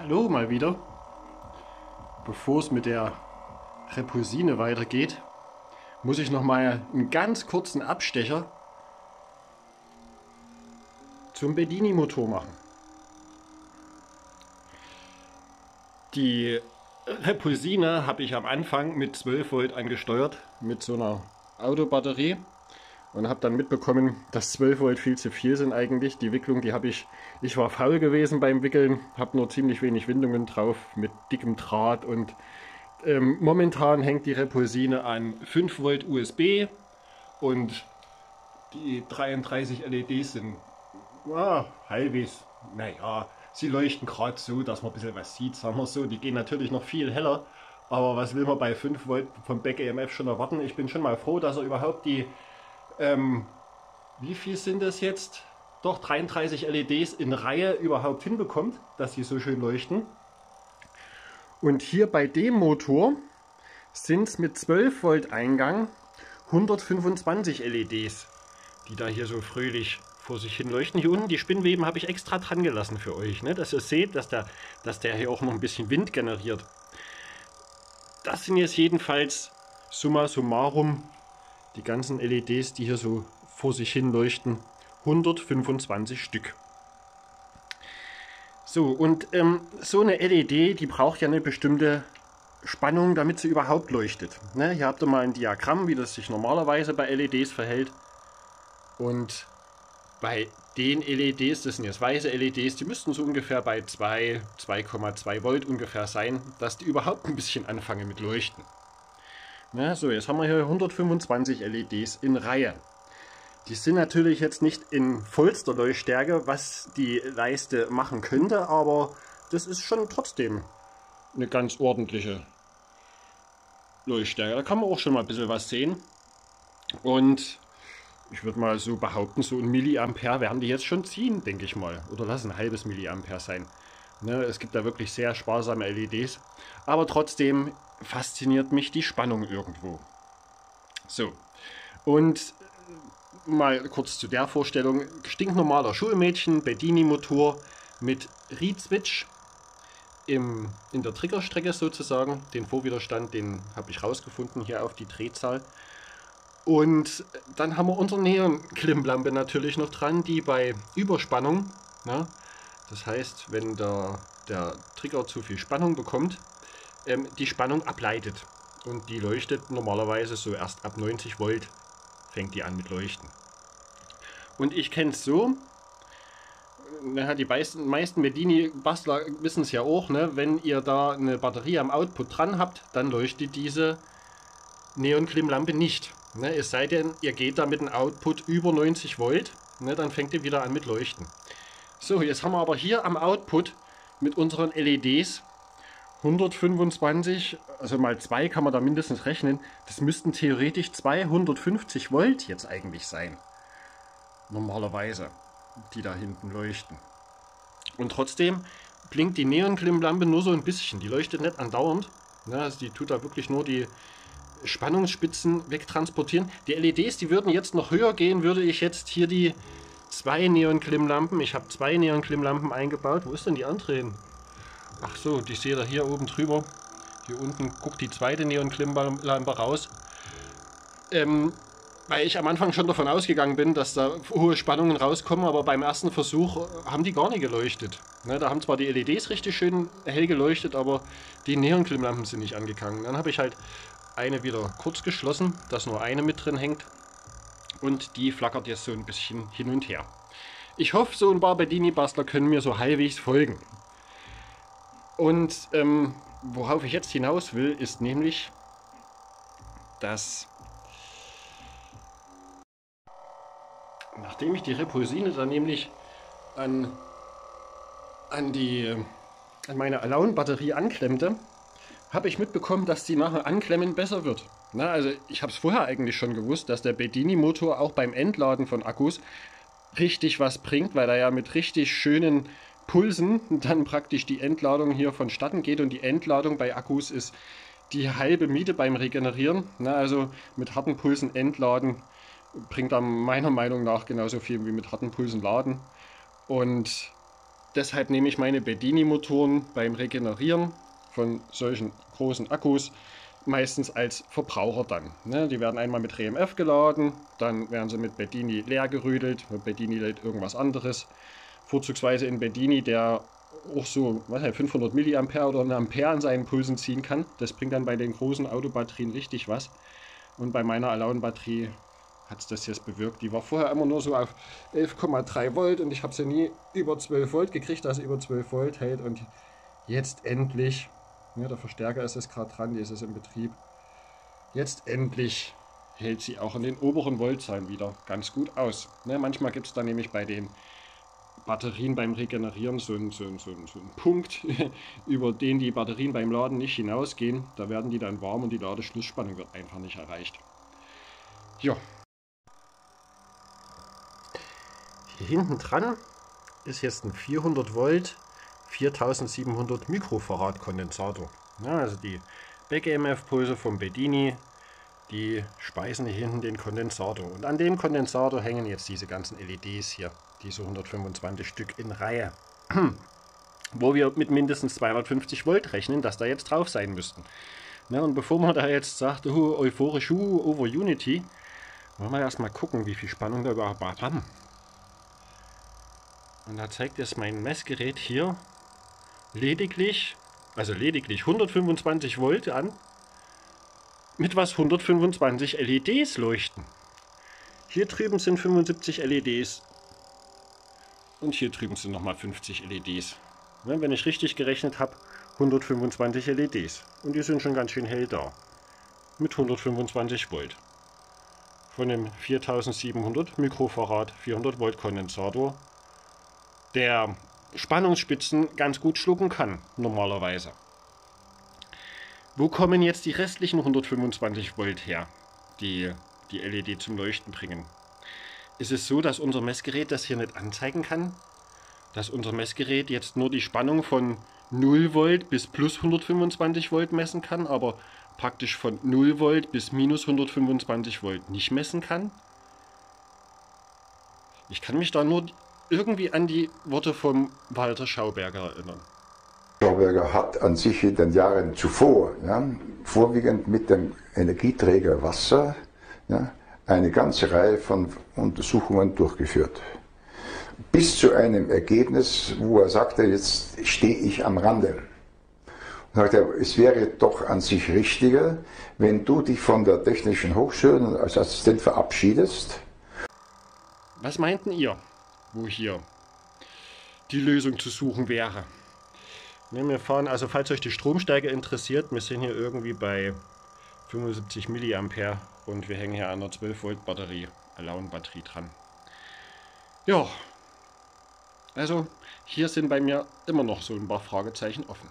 Hallo mal wieder. Bevor es mit der Repulsine weitergeht, muss ich noch mal einen ganz kurzen Abstecher zum Bedini-Motor machen. Die Repulsine habe ich am Anfang mit 12 Volt angesteuert, mit so einer Autobatterie und habe dann mitbekommen, dass 12 Volt viel zu viel sind eigentlich. Die Wicklung, die habe ich, ich war faul gewesen beim Wickeln, habe nur ziemlich wenig Windungen drauf mit dickem Draht und ähm, momentan hängt die Repulsine an 5 Volt USB und die 33 LEDs sind ah, halbwegs, naja, sie leuchten gerade so, dass man ein bisschen was sieht, sagen wir so. Die gehen natürlich noch viel heller, aber was will man bei 5 Volt vom Beck EMF schon erwarten? Ich bin schon mal froh, dass er überhaupt die ähm, wie viel sind das jetzt? Doch 33 LEDs in Reihe überhaupt hinbekommt, dass sie so schön leuchten. Und hier bei dem Motor sind es mit 12 Volt Eingang 125 LEDs, die da hier so fröhlich vor sich hin leuchten. Hier unten die Spinnweben habe ich extra dran gelassen für euch, ne? dass ihr seht, dass der, dass der hier auch noch ein bisschen Wind generiert. Das sind jetzt jedenfalls summa summarum die ganzen LEDs, die hier so vor sich hin leuchten, 125 Stück. So, und ähm, so eine LED, die braucht ja eine bestimmte Spannung, damit sie überhaupt leuchtet. Ne? Hier habt ihr mal ein Diagramm, wie das sich normalerweise bei LEDs verhält. Und bei den LEDs, das sind jetzt weiße LEDs, die müssten so ungefähr bei 2, 2,2 Volt ungefähr sein, dass die überhaupt ein bisschen anfangen mit Leuchten. Ja, so, jetzt haben wir hier 125 LEDs in Reihe. Die sind natürlich jetzt nicht in vollster Leuchtstärke, was die Leiste machen könnte, aber das ist schon trotzdem eine ganz ordentliche Leuchtstärke. Da kann man auch schon mal ein bisschen was sehen. Und ich würde mal so behaupten, so ein Milliampere werden die jetzt schon ziehen, denke ich mal. Oder lass ein halbes Milliampere sein. Ne, es gibt da wirklich sehr sparsame LEDs. Aber trotzdem fasziniert mich die Spannung irgendwo. So, und mal kurz zu der Vorstellung. Stinknormaler Schulmädchen, Bedini-Motor mit Reed-Switch in der Triggerstrecke sozusagen. Den Vorwiderstand, den habe ich rausgefunden hier auf die Drehzahl. Und dann haben wir unsere Neon-Klimmlampe natürlich noch dran, die bei Überspannung, na, ne, das heißt, wenn der, der Trigger zu viel Spannung bekommt, ähm, die Spannung ableitet. Und die leuchtet normalerweise so erst ab 90 Volt fängt die an mit Leuchten. Und ich kenne es so, die meisten, meisten Bedini-Bastler wissen es ja auch, ne? wenn ihr da eine Batterie am Output dran habt, dann leuchtet diese Neon-Klimmlampe nicht. Ne? Es sei denn, ihr geht da mit einem Output über 90 Volt, ne? dann fängt ihr wieder an mit Leuchten. So, jetzt haben wir aber hier am Output mit unseren LEDs 125, also mal 2 kann man da mindestens rechnen. Das müssten theoretisch 250 Volt jetzt eigentlich sein. Normalerweise, die da hinten leuchten. Und trotzdem blinkt die Neonklimmlampe nur so ein bisschen. Die leuchtet nicht andauernd. Ne, also die tut da wirklich nur die Spannungsspitzen wegtransportieren. Die LEDs, die würden jetzt noch höher gehen, würde ich jetzt hier die zwei Neonklimmlampen. Ich habe zwei Neonklimmlampen eingebaut. Wo ist denn die andere hin? Ach so, die seht ihr hier oben drüber. Hier unten guckt die zweite Neon-Klimmlampe raus. Ähm, weil ich am Anfang schon davon ausgegangen bin, dass da hohe Spannungen rauskommen, aber beim ersten Versuch haben die gar nicht geleuchtet. Ne, da haben zwar die LEDs richtig schön hell geleuchtet, aber die Neon-Klimmlampen sind nicht angegangen. Dann habe ich halt eine wieder kurz geschlossen, dass nur eine mit drin hängt. Und die flackert jetzt so ein bisschen hin und her. Ich hoffe, so ein paar Bedini-Bastler können mir so halbwegs folgen. Und ähm, worauf ich jetzt hinaus will, ist nämlich, dass nachdem ich die Repulsine dann nämlich an, an, die, an meine Alone-Batterie anklemmte, habe ich mitbekommen, dass die nachher Anklemmen besser wird. Na, also ich habe es vorher eigentlich schon gewusst, dass der Bedini-Motor auch beim Entladen von Akkus richtig was bringt, weil er ja mit richtig schönen Pulsen dann praktisch die Entladung hier vonstatten geht und die Entladung bei Akkus ist die halbe Miete beim Regenerieren. Na, also mit harten Pulsen entladen bringt dann meiner Meinung nach genauso viel wie mit harten Pulsen laden. Und deshalb nehme ich meine Bedini-Motoren beim Regenerieren von solchen großen Akkus meistens als Verbraucher dann. Ne? Die werden einmal mit RMF geladen, dann werden sie mit Bedini leer gerüdelt. Mit Bedini lädt irgendwas anderes. Vorzugsweise in Bedini, der auch so was heißt, 500 mA oder eine Ampere an seinen Pulsen ziehen kann. Das bringt dann bei den großen Autobatterien richtig was. Und bei meiner Alone-Batterie hat es das jetzt bewirkt. Die war vorher immer nur so auf 11,3 Volt und ich habe sie nie über 12 Volt gekriegt, dass sie über 12 Volt hält. Und jetzt endlich, ja, der Verstärker ist es gerade dran, die ist es im Betrieb. Jetzt endlich hält sie auch in den oberen Voltzahlen wieder ganz gut aus. Ne, manchmal gibt es da nämlich bei den Batterien beim Regenerieren so einen, so, einen, so, einen, so einen Punkt, über den die Batterien beim Laden nicht hinausgehen. Da werden die dann warm und die Ladeschlussspannung wird einfach nicht erreicht. Ja. Hier hinten dran ist jetzt ein 400 Volt 4700 Mikrofarad Kondensator. Ja, also die Back-EMF-Pulse vom Bedini, die speisen hier hinten den Kondensator. Und an dem Kondensator hängen jetzt diese ganzen LEDs hier diese 125 Stück in Reihe. Wo wir mit mindestens 250 Volt rechnen, dass da jetzt drauf sein müssten. Na, und bevor man da jetzt sagt, oh, euphorisch, uh, over Unity, wollen wir erstmal gucken, wie viel Spannung da überhaupt haben. Und da zeigt jetzt mein Messgerät hier lediglich, also lediglich 125 Volt an, mit was 125 LEDs leuchten. Hier drüben sind 75 LEDs und hier drüben sind nochmal 50 LEDs. Wenn ich richtig gerechnet habe, 125 LEDs. Und die sind schon ganz schön hell da. Mit 125 Volt. Von dem 4700 Mikrofarad 400 Volt Kondensator, der Spannungsspitzen ganz gut schlucken kann, normalerweise. Wo kommen jetzt die restlichen 125 Volt her, die die LED zum Leuchten bringen? ist es so, dass unser Messgerät das hier nicht anzeigen kann. Dass unser Messgerät jetzt nur die Spannung von 0 Volt bis plus 125 Volt messen kann, aber praktisch von 0 Volt bis minus 125 Volt nicht messen kann. Ich kann mich da nur irgendwie an die Worte vom Walter Schauberger erinnern. Schauberger hat an sich in den Jahren zuvor, ja, vorwiegend mit dem Energieträger Wasser, ja, eine ganze Reihe von Untersuchungen durchgeführt. Bis zu einem Ergebnis, wo er sagte, jetzt stehe ich am Rande. Und sagte, es wäre doch an sich richtiger, wenn du dich von der Technischen Hochschule als Assistent verabschiedest. Was meinten ihr, wo hier die Lösung zu suchen wäre? Wir fahren, also falls euch die Stromsteiger interessiert, wir sind hier irgendwie bei 75 mA und wir hängen hier an einer 12 Volt Batterie, Alone Batterie dran. Ja, also hier sind bei mir immer noch so ein paar Fragezeichen offen.